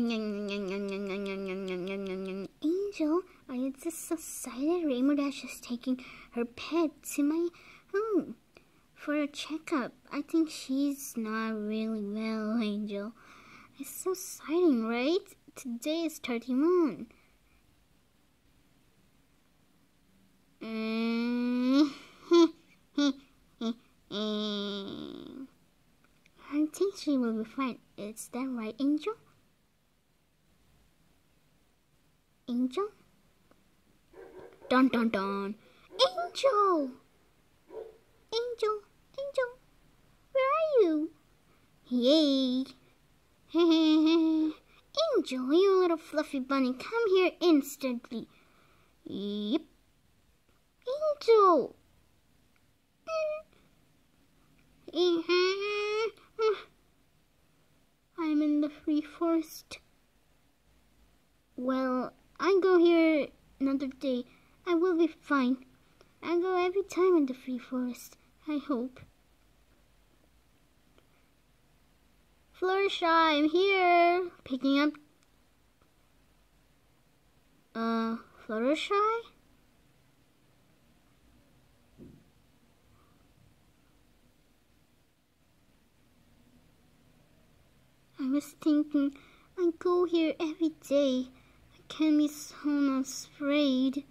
Angel, are you just so excited? Rainbow Dash is taking her pet to my home for a checkup. I think she's not really well, Angel. It's so exciting, right? Today is 31. Mm. I think she will be fine. Is that right, Angel? Angel? Dun dun dun. Angel! Angel, Angel, where are you? Yay! Angel, you little fluffy bunny, come here instantly. Yep. Angel! I'm in the free forest. Well, I go here another day. I will be fine. I go every time in the free forest. I hope. Fluttershy, I'm here. Picking up. Uh, Fluttershy? I was thinking I go here every day. I can't be so afraid.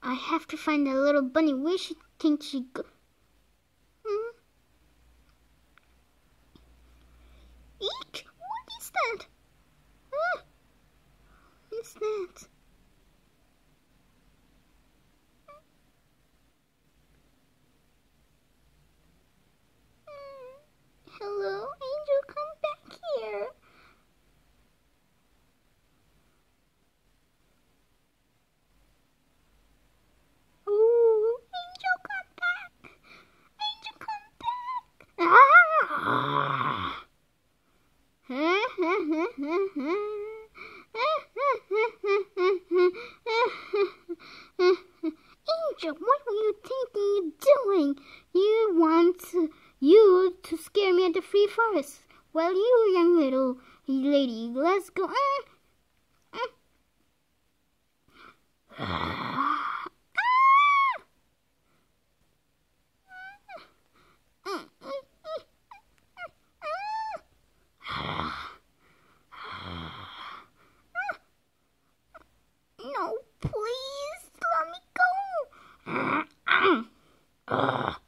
I have to find that little bunny. Where she think she go? Hmm? Eek! What is that? Ah! What is that? Hmm. Hello, Angel, come back here. Ooh, Angel, come back. Angel, come back. Ah! Angel, what were you thinking you're doing? You want to, you to scare me at the free forest. Well, you young little lady, let's go. Go.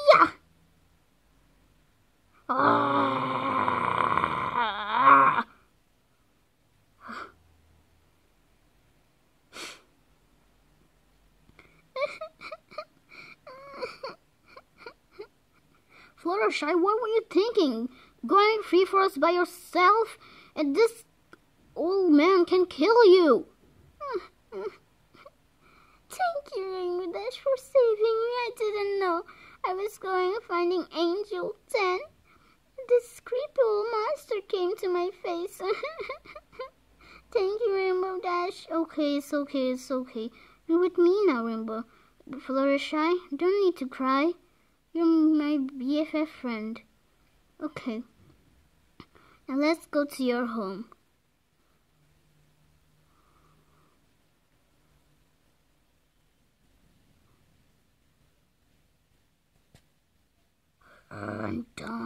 Ah. Fluttershy, what were you thinking? Going free for us by yourself? And this old man can kill you. Thank you, Rainbow Dash, for saving me. I didn't know I was going finding Angel. Then this creepy old monster came to my face. Thank you, Rainbow Dash. Okay, it's okay, it's okay. You're with me now, Rainbow. Fluttershy. Don't need to cry. You're my BFF friend. Okay. Now let's go to your home. Dun, dun, dun.